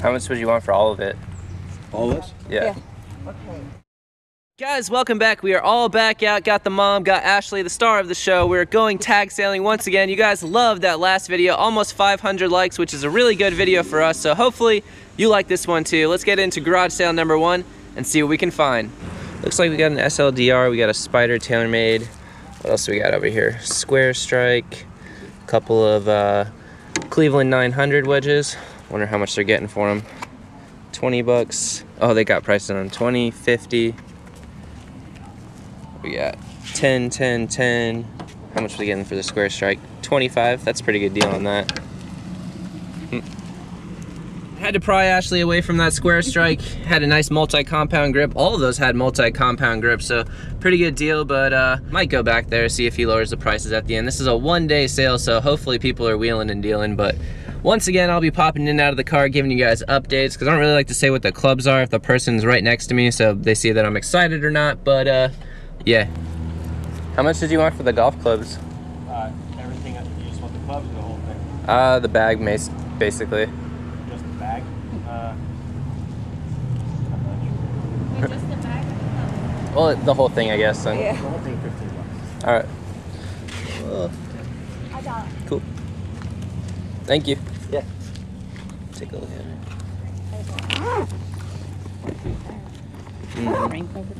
How much would you want for all of it? All this? Yeah. Okay. Guys, welcome back. We are all back out. Got the mom, got Ashley, the star of the show. We're going tag sailing once again. You guys loved that last video, almost 500 likes, which is a really good video for us. So hopefully you like this one too. Let's get into garage sale number one and see what we can find. Looks like we got an SLDR, we got a Spider TaylorMade. What else do we got over here? Square Strike, a couple of uh, Cleveland 900 wedges. Wonder how much they're getting for them. 20 bucks. Oh, they got prices on them. 20, 50. We got 10, 10, 10. How much are we getting for the Square Strike? 25. That's a pretty good deal on that. Hmm. Had to pry Ashley away from that Square Strike. Had a nice multi-compound grip. All of those had multi-compound grips, so pretty good deal, but uh, might go back there, see if he lowers the prices at the end. This is a one-day sale, so hopefully people are wheeling and dealing, but once again, I'll be popping in and out of the car, giving you guys updates, because I don't really like to say what the clubs are if the person's right next to me, so they see that I'm excited or not, but uh, yeah. How much did you want for the golf clubs? Uh, everything, you just want the clubs or the whole thing? Uh, the bag, mas- basically. Just the bag? Uh, Just the bag Well, the whole thing, I guess. Then. the whole thing 15 bucks. All right. Well, I got it. cool. Thank you. Yeah. Take a look at it. Rain cover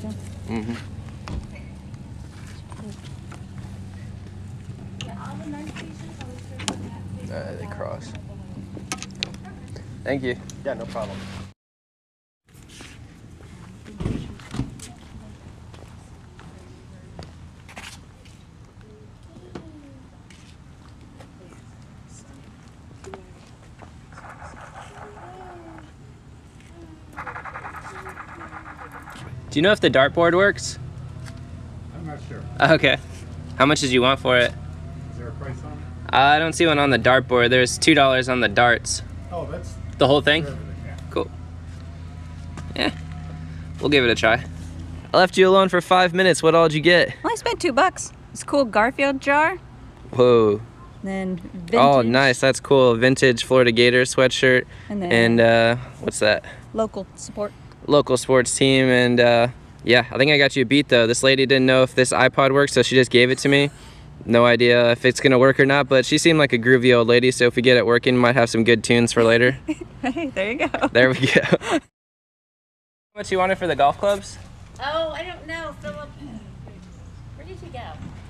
jump. Mm-hmm. All the medications are listed. Uh, they cross. Thank you. Yeah, no problem. Do you know if the dartboard works? I'm not sure. Okay. How much did you want for it? Is there a price on it? Uh, I don't see one on the dartboard. There's two dollars on the darts. Oh, that's The whole thing? yeah. Cool. Yeah. We'll give it a try. I left you alone for five minutes. What all did you get? Well, I spent two bucks. It's a cool Garfield jar. Whoa. Then vintage. Oh, nice. That's cool. Vintage Florida Gator sweatshirt. And then And uh, what's that? local support. Local sports team. And uh, yeah, I think I got you a beat though. This lady didn't know if this iPod works, so she just gave it to me. No idea if it's gonna work or not, but she seemed like a groovy old lady. So if we get it working, might have some good tunes for later. Hey, there you go. there we go. How much you wanted for the golf clubs? Oh, I don't know, Philip. Where did he go?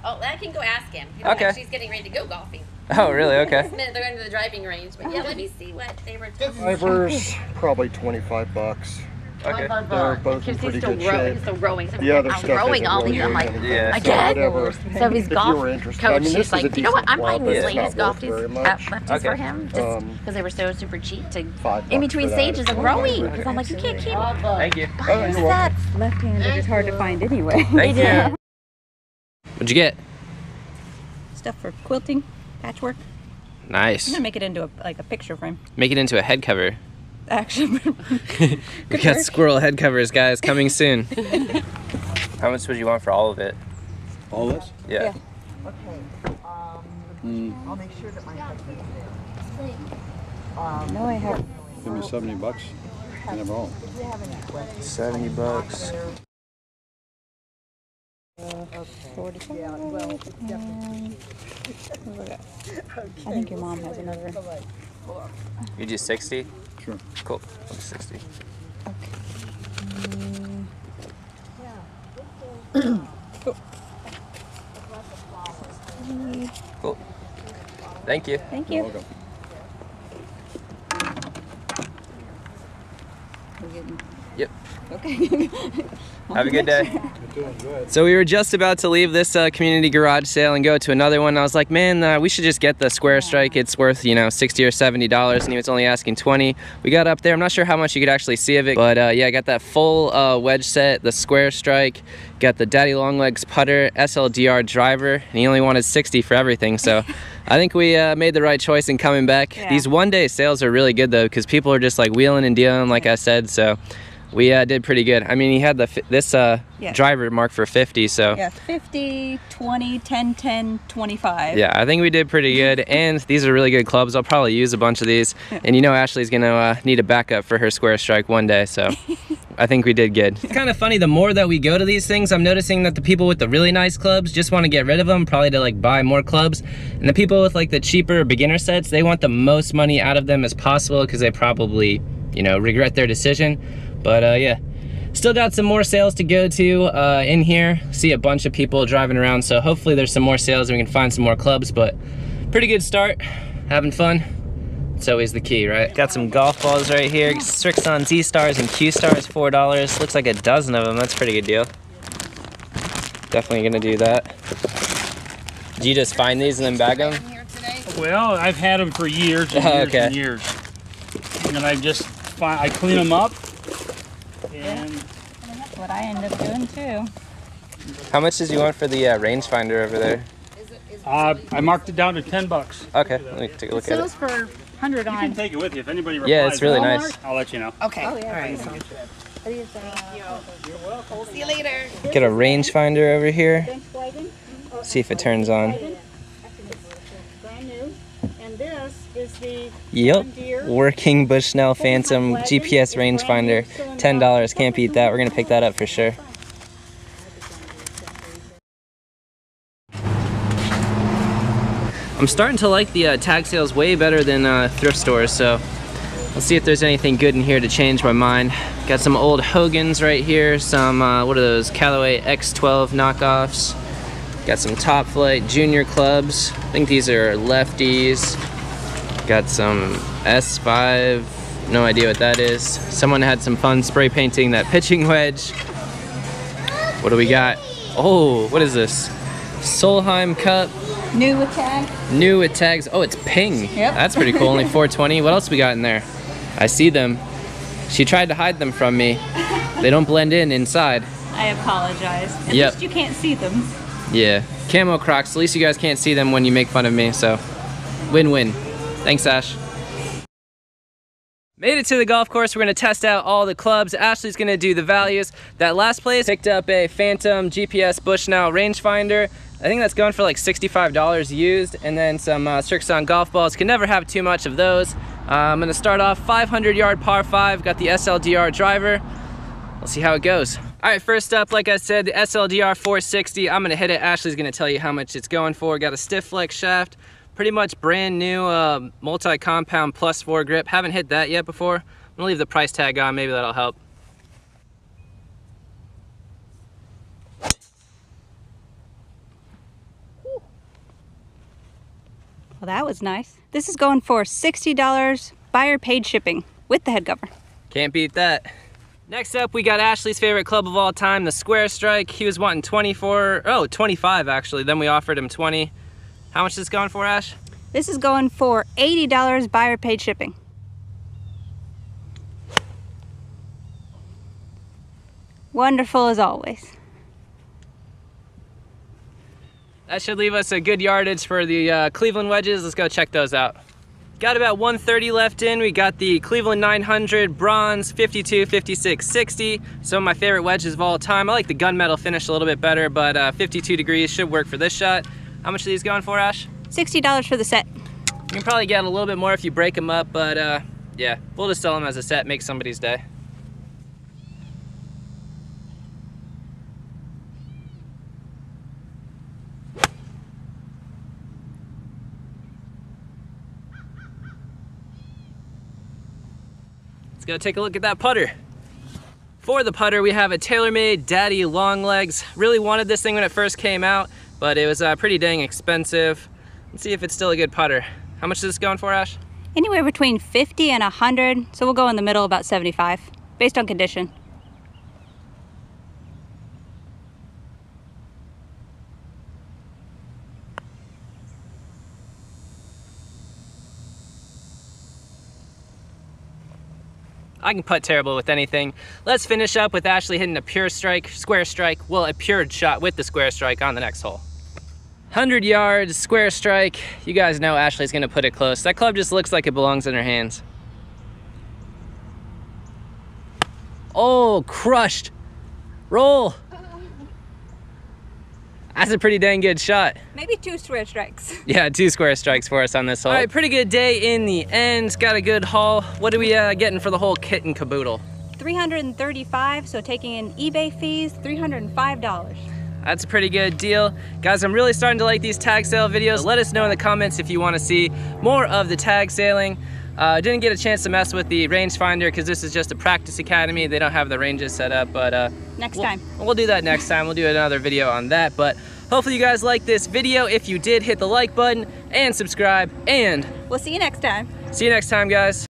Oh, I can go ask him. He Okay. She's getting ready to go golfing. Oh, really? Okay. Minute they're going to the driving range. But yeah, let me see what they were talking Drivers, probably 25 bucks. Okay. They're both in Because pretty he's still good growing. shape. He's still growing. So Yeah, their I'm stuff growing isn't all really these. I'm doing like, anything. Yeah. So Again? whatever. so he's If you golf were interested, coach. I mean, this he's is a like, you know what? decent I'm buying club, these but ladies it's golf not tees worth very at much. lefties for Okay. him, just Um, because they were so super cheap. To Five in bucks between for that. stages of growing, because I'm like, you can't keep Thank you. buying sets. Left-handed is hard to find anyway. Thank you. Yeah. What'd you get? Stuff for quilting, patchwork. I'm Nice. gonna make it into a, like a picture frame. Make it into a head cover. Action. we got work. squirrel head covers, guys, coming soon. How much would you want for all of it? All this? Yeah. Yeah. Okay. Mm, I'll make sure that my husband's there. no, I have. give me 70 bucks. I never own. 70 bucks. Forty-five. and- I think your mom has another. You do 60? Sure. Cool. I'll do 60. Cool. Thank you. Thank You're welcome. We're getting- Yep. Okay. Have a good day. Doing good. So we were just about to leave this uh, community garage sale and go to another one. I was like, man, uh, we should just get the Square Strike. It's worth, you know, 60 or 70 dollars, and he was only asking 20. We got up there. I'm not sure how much you could actually see of it, but uh, yeah, I got that full uh, wedge set, the Square Strike, got the Daddy Longlegs putter, SLDR driver, and he only wanted 60 for everything. So I think we uh, made the right choice in coming back. Yeah. These one day sales are really good though because people are just like wheeling and dealing, like I said. So we uh, did pretty good. I mean, he had the this uh, Yeah. driver marked for 50, so Yeah, 50, 20, 10, 10, 25. yeah, I think we did pretty good. And these are really good clubs. I'll probably use a bunch of these. And you know, Ashley's gonna uh, need a backup for her square strike one day, so I think we did good. It's kind of funny. The more that we go to these things, I'm noticing that the people with the really nice clubs just want to get rid of them, probably to like buy more clubs. And the people with like the cheaper beginner sets, they want the most money out of them as possible because they probably, you know, regret their decision. But uh, yeah. Still got some more sales to go to uh, in here. See a bunch of people driving around, so hopefully there's some more sales and we can find some more clubs, but pretty good start. Having fun. It's always the key, right? Got some golf balls right here. Srixon Z Stars and Q Stars, $4. Looks like a dozen of them. That's a pretty good deal. Definitely gonna do that. Did you just find these and then bag them? Well, I've had them for years and Oh, years okay. and years. And I just find, I clean them up. And That's what I end up doing too. How much did you want for the uh, rangefinder over there? uh, I marked it down to 10 bucks. Okay, let me take a look at Sells it. for 100 You can take it with you if anybody replies. Yeah, it's really nice. I'll let you know. Okay. Oh, yeah. All right. See you later. Get a rangefinder over here. See if it turns on. Brand new. And this is the Yep. Working Bushnell Phantom GPS rangefinder. $10. Can't beat that. We're going to pick that up for sure. I'm starting to like the uh, tag sales way better than uh, thrift stores, so let's see if there's anything good in here to change my mind. Got some old Hogans right here, some, uh, what are those, Callaway X12 knockoffs. Got some Top-Flite Junior clubs. I think these are lefties. Got some S5, no idea what that is. Someone had some fun spray painting that pitching wedge. What do we got? Oh, what is this? Solheim Cup, new attack. new with tags. Oh, it's ping. Yep. That's pretty cool, only 420. What else we got in there? I see them. She tried to hide them from me. They don't blend in inside. I apologize. At Yep. least you can't see them. Yeah, camo Crocs. At least you guys can't see them when you make fun of me, so win-win. Thanks, Ash. Made it to the golf course. We're gonna test out all the clubs. Ashley's gonna do the values. That last place picked up a Phantom GPS Bushnell rangefinder. I think that's going for like $65 used, and then some uh, golf balls. Can never have too much of those. Uh, I'm gonna start off 500 yard par five. Got the SLDR driver. We'll see how it goes. All right, first up, like I said, the SLDR 460. I'm gonna hit it. Ashley's gonna tell you how much it's going for. Got a stiff flex shaft, pretty much brand new uh, multi-compound plus four grip. Haven't hit that yet before. I'm gonna leave the price tag on, maybe that'll help. Well, that was nice. This is going for $60 buyer paid shipping with the head cover. Can't beat that. Next up, we got Ashley's favorite club of all time, the Square Strike. He was wanting 24, oh, 25 actually. Then we offered him 20. How much is this going for, Ash? This is going for $80 buyer paid shipping. Wonderful as always. That should leave us a good yardage for the uh, Cleveland wedges. Let's go check those out. Got about 130 left in. We got the Cleveland 900 bronze 52, 56, 60. Some of my favorite wedges of all time. I like the gunmetal finish a little bit better, but uh, 52 degrees should work for this shot. How much are these going for, Ash? $60 for the set. You can probably get a little bit more if you break them up, but uh, yeah, we'll just sell them as a set, make somebody's day. Let's go take a look at that putter. For the putter, we have a TaylorMade Daddy Long Legs. Really wanted this thing when it first came out, but it was uh, pretty dang expensive. Let's see if it's still a good putter. How much is this going for, Ash? Anywhere between 50 and 100, so we'll go in the middle about 75, based on condition. I can putt terrible with anything. Let's finish up with Ashley hitting a pure strike, square strike, well, a pure shot with the square strike on the next hole. 100 yards, square strike. You guys know Ashley's gonna put it close. That club just looks like it belongs in her hands. Oh, crushed. Roll. That's a pretty dang good shot. Maybe two square strikes. Yeah, two square strikes for us on this hole. All right, pretty good day in the end. Got a good haul. What are we uh, getting for the whole kit and caboodle? 335, so taking in eBay fees, $305. That's a pretty good deal. Guys, I'm really starting to like these tag sale videos. Let us know in the comments if you want to see more of the tag sailing. I uh, didn't get a chance to mess with the rangefinder because this is just a practice academy. They don't have the ranges set up, but uh, Next we'll, time. We'll do that next time. We'll do another video on that, but hopefully you guys like this video. If you did, hit the like button and subscribe, and We'll see you next time. see you next time, guys.